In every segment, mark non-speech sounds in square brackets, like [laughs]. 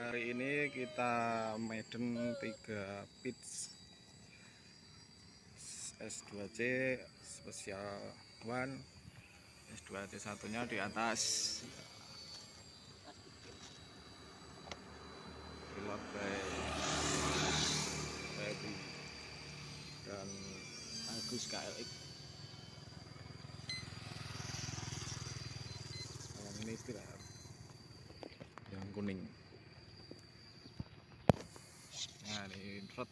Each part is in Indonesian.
hari ini kita maiden 3 pitch S2C spesial one. S2C satunya di atas. Pilot by dan Agus KLX yang ini tidak yang kuning nah ini infrared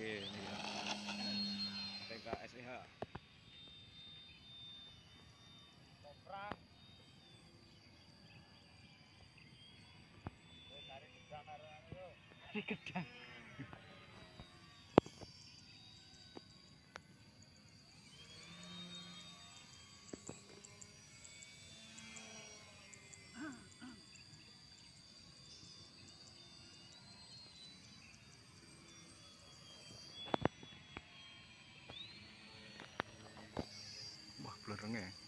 ini ya TKSEH gedang. Yeah.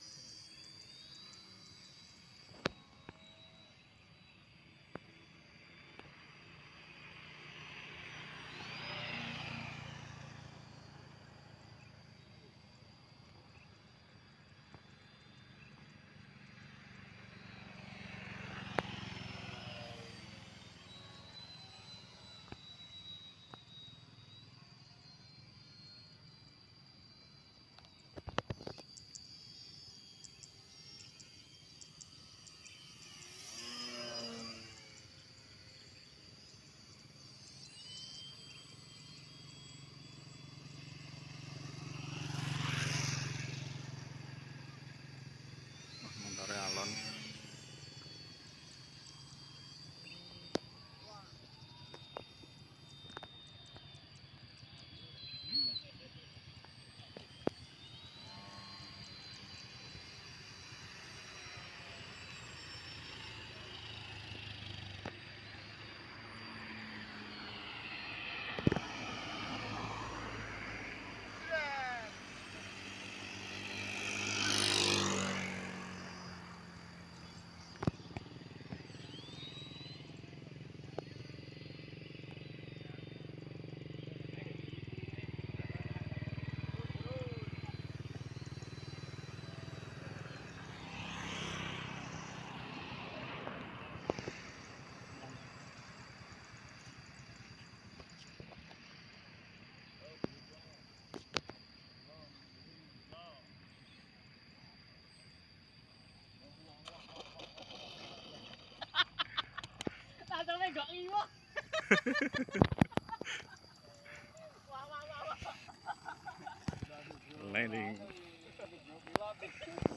Kakiwa! Landing. [laughs] [laughs]